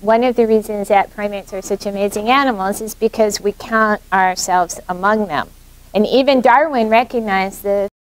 one of the reasons that primates are such amazing animals is because we count ourselves among them. And even Darwin recognized this.